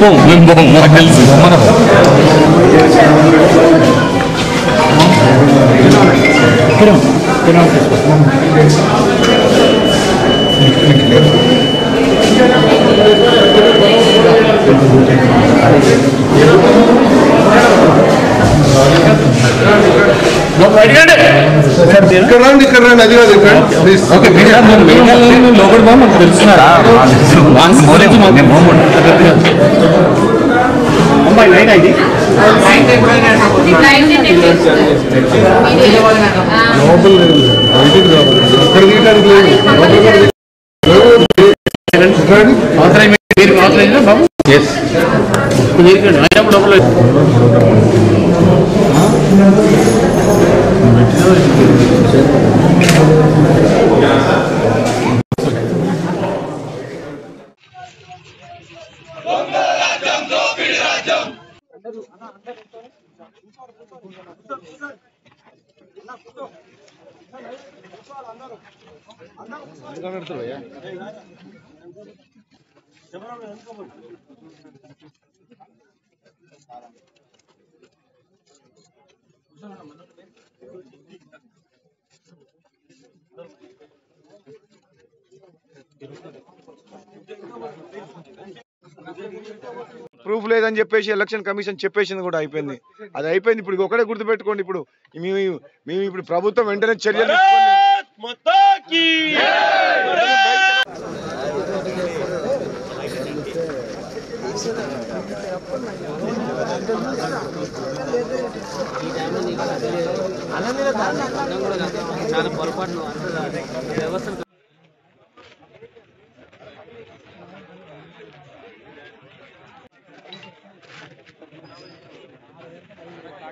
పోం మేము పోం మాకు తెలుసు ఇక్కడ రండి ఇక్కడ రండి అది కాదు ఇక్కడ ప్లీజ్ ఓకే లోపల మాకు తెలుస్తున్నారా ఇక్కడ తీయడానికి లేదు. అందరూ ప్రూఫ్ లేదని చెప్పేసి ఎలక్షన్ కమిషన్ చెప్పేసింది కూడా అయిపోయింది. అది అయిపోయింది. ఇప్పుడు ఒకటే గుర్తుపెట్టుకోండి. ఇప్పుడు మేము మేము ఇప్పుడు ప్రభుత్వం వెంటనే చర్యలు తీసుకొని-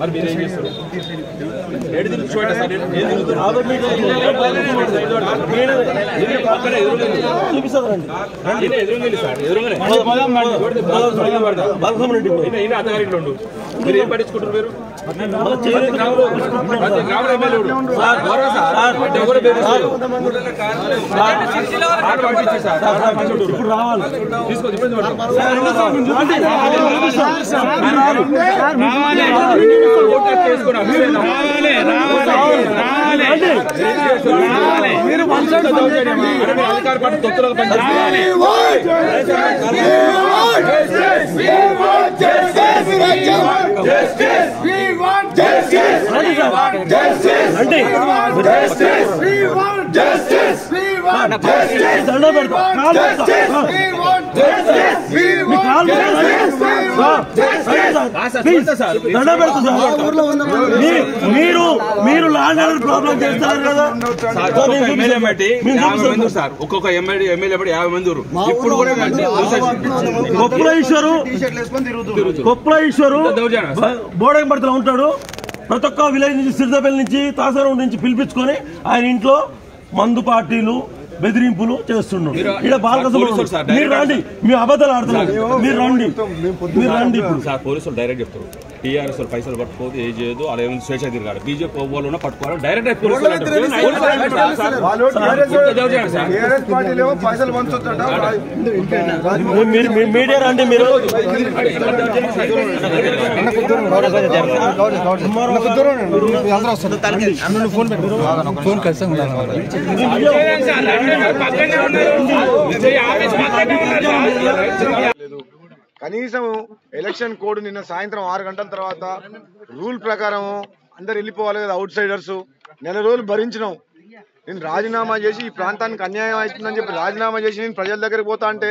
మరి మీరు చేస్తారు ఏడు చూడండి సార్ ఏడు దింపు ఎదురుంగండి సార్ ఎదురుంగనే అత్తగారింట్లో ఉండు మీరు ఏం పట్టించుకుంటారు మీరు ప్రతి గ్రామంలో ప్రతి సార్ ఆట పట్టించి తొత్తులకు పనిచేస్తారు మీరు మీరు లాండ్ ఆర్డర్ ప్రాబ్లం చేస్తారు కదా. సార్, ఒక్కొక్క ఎమ్మెల్యే బట్టి యాభై మంది ఉన్నారు సార్. ఒక్కొక్క ఎమ్మెల్యే ఎమ్మెల్యే బట్టి యాభై మంది. ఇప్పుడు కూడా కొప్పుల ఈశ్వరు కొప్పుల ఈశ్వరు ఉంటాడు. ప్రతి ఒక్క విలేజ్ నుంచి సిరిదపల్లి నుంచి తాసారం నుంచి పిలిపించుకొని ఆయన ఇంట్లో మందు పార్టీలు బెదిరింపులు చేస్తున్నాడు ఇక్కడ బాలకృష్ణ మీరు రండి మీ అబద్ధాలు ఆడుతున్నారు. మీరు రండి. మీరు రండి ఇప్పుడు. సార్ పోలీసులు డైరెక్ట్ చెప్తారు టీఆర్ఎస్ వాళ్ళు పైసలు పట్టుకోదు ఏ చేయదు అలా ఏమైనా స్వేచ్ఛ తిరగాలి బీజేపీ వాళ్ళు ఉన్న పట్టుకోవాలి డైరెక్ట్ పోలీసులు అంటారు. పోలీసులు అంటారు సార్. ఇంత దౌర్జన్యం సార్. పార్టీలేమో పైసలు పంచుతుంట మీరు మీ- మీడియా రండి మీరు కనీసం ఎలక్షన్ కోడ్ నిన్న సాయంత్రం ఆరు గంటల తర్వాత రూల్ ప్రకారం అందరు వెళ్ళిపోవాలి కదా అవుట్ సైడర్స్ నెల రోజులు భరించినాం. నేను రాజీనామా చేసి ఈ ప్రాంతానికి అన్యాయం అవుతుందని చెప్పి రాజీనామా చేసి నేను ప్రజల దగ్గరికి పోతా అంటే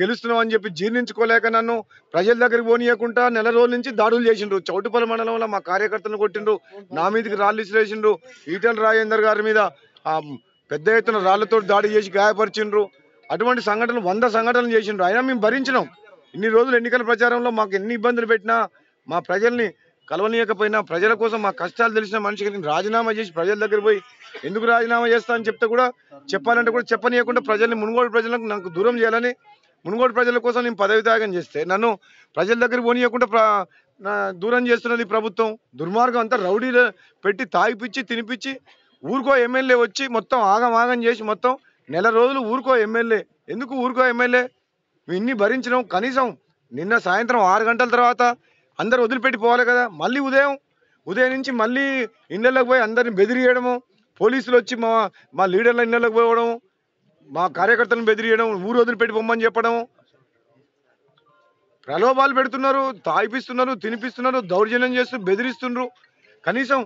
గెలుస్తున్నాం అని చెప్పి జీర్ణించుకోలేక నన్ను ప్రజల దగ్గరికి పోనీయకుండా నెల రోజుల నుంచి దాడులు చేసిండ్రు. చౌటుపల్లి మండలంలో మా కార్యకర్తలను కొట్టిండ్రు. నా మీదకి రాళ్ళు ఇసిరేసిండ్రు. ఈటల రాజేందర్ గారి మీద పెద్ద ఎత్తున రాళ్ళతో దాడి చేసి గాయపరిచిండ్రు. అటువంటి సంఘటనలు వంద సంఘటనలు చేసిండ్రు. అయినా మేము భరించినాం. ఇన్ని రోజులు ఎన్నికల ప్రచారంలో మాకు ఎన్ని ఇబ్బందులు పెట్టినా మా ప్రజల్ని కలవనీయకపోయినా ప్రజల కోసం మా కష్టాలు తెలిసిన మనిషికి నేను రాజీనామా చేసి ప్రజల దగ్గర పోయి ఎందుకు రాజీనామా చేస్తా అని చెప్తే కూడా చెప్పాలంటే కూడా చెప్పనీయకుండా ప్రజల్ని మునుగోడు ప్రజలకు నాకు దూరం చేయాలని మునుగోడు ప్రజల కోసం నేను పదవి త్యాగం చేస్తే నన్ను ప్రజల దగ్గర పోనీయకుండా దూరం చేస్తున్నది ప్రభుత్వం. దుర్మార్గం అంతా రౌడీ పెట్టి తాగిపిచ్చి తినిపిచ్చి ఊరుకో ఎమ్మెల్యే వచ్చి మొత్తం ఆగం ఆగం చేసి మొత్తం నెల రోజులు ఊరుకో ఎమ్మెల్యే. ఎందుకు ఊరుకో ఎమ్మెల్యే? ఇన్ని భరించినాం కనీసం నిన్న సాయంత్రం ఆరు గంటల తర్వాత అందరు వదిలిపెట్టి పోవాలి కదా. మళ్ళీ ఉదయం ఉదయం నుంచి మళ్ళీ ఇళ్ళలోకి పోయి అందరిని బెదిరియడము పోలీసులు వచ్చి మా మా లీడర్ల ఇళ్ళలోకి పోవడం మా కార్యకర్తలను బెదిరియడం ఊరు వదిలిపెట్టి పొమ్మని చెప్పడం. ప్రలోభాలు పెడుతున్నారు తాగిపిస్తున్నారు తినిపిస్తున్నారు దౌర్జన్యం చేస్తూ బెదిరిస్తున్నారు కనీసం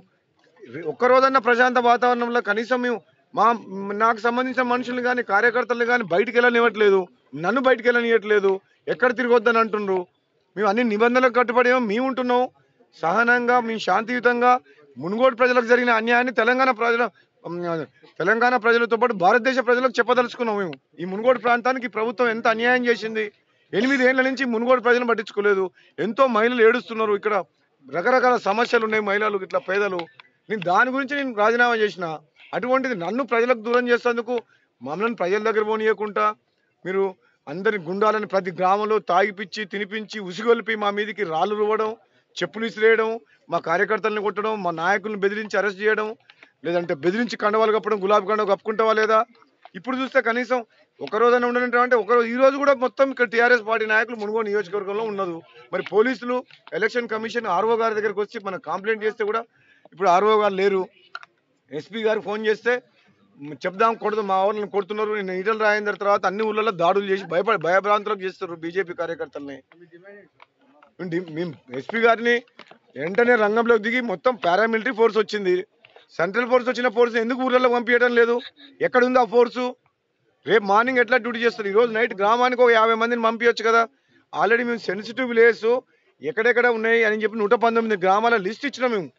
ఒక్కరోజన్నా ప్రశాంత వాతావరణంలో కనీసం మేము మా నాకు సంబంధించిన మనుషులు కానీ కార్యకర్తలు కానీ బయటికి వెళ్ళనివ్వట్లేదు. నన్ను బయటికి వెళ్ళనివ్వట్లేదు ఎక్కడ తిరగొద్దని అంటుండ్రు. మేము అన్ని నిబంధనలకు కట్టుబడి ఏమో మేము ఉంటున్నాం. సహనంగా మేము శాంతియుతంగా మునుగోడు ప్రజలకు జరిగిన అన్యాయాన్ని తెలంగాణ ప్రజల తెలంగాణ ప్రజలతో పాటు భారతదేశ ప్రజలకు చెప్పదలుచుకున్నాం మేము. ఈ మునుగోడు ప్రాంతానికి ప్రభుత్వం ఎంత అన్యాయం చేసింది. ఎనిమిది ఏళ్ళ నుంచి మునుగోడు ప్రజలను పట్టించుకోలేదు. ఎంతో మహిళలు ఏడుస్తున్నారు. ఇక్కడ రకరకాల సమస్యలు ఉన్నాయి మహిళలు ఇట్లా పేదలు. నేను దాని గురించి నేను రాజీనామా చేసిన. అటువంటిది నన్ను ప్రజలకు దూరం చేసేందుకు మమ్మల్ని ప్రజల దగ్గర పోనీయకుండా మీరు అందరి గుండాలని ప్రతి గ్రామంలో తాగిపిచ్చి తినిపించి ఉసిగొలిపి మా మీదకి రాళ్ళు రువ్వడం చెప్పులు విసిరేయడం మా కార్యకర్తలను కొట్టడం మా నాయకులను బెదిరించి అరెస్ట్ చేయడం లేదంటే బెదిరించి కండవాలు కప్పడం గులాబీ కండ కప్పుకుంటావా లేదా? ఇప్పుడు చూస్తే కనీసం ఒక రోజైనా ఉండనంటే అంటే ఒక రోజు ఈ రోజు కూడా మొత్తం ఇక్కడ టీఆర్ఎస్ పార్టీ నాయకులు మునుగోడు నియోజకవర్గంలో ఉన్నదు. మరి పోలీసులు ఎలక్షన్ కమిషన్ ఆర్ఓ గారి దగ్గరికి వచ్చి మనం కంప్లైంట్ చేస్తే కూడా ఇప్పుడు ఆర్ఓ గారు లేరు. ఎస్పీ గారు ఫోన్ చేస్తే చెప్దాం కొడదు మా వాళ్ళని కొడుతున్నారు నేను ఈటలు రాయిన తర్వాత అన్ని ఊళ్ళలో దాడులు చేసి భయపడి భయభ్రాంతులకు చేస్తున్నారు బీజేపీ కార్యకర్తల్ని. మేము ఎస్పీ గారిని వెంటనే రంగంలోకి దిగి మొత్తం పారామిలిటరీ ఫోర్స్ వచ్చింది. సెంట్రల్ ఫోర్స్ వచ్చిన ఫోర్స్ ఎందుకు ఊర్లలో పంపించడం లేదు? ఎక్కడుంది ఆ ఫోర్సు? రేపు మార్నింగ్ ఎట్లా డ్యూటీ చేస్తారు? ఈరోజు నైట్ గ్రామానికి ఒక యాభై మందిని పంపించవచ్చు కదా. ఆల్రెడీ మేము సెన్సిటివ్ విలేజ్ ఎక్కడెక్కడ ఉన్నాయి అని చెప్పి నూట పంతొమ్మిది గ్రామాల లిస్ట్ ఇచ్చినాం మేము.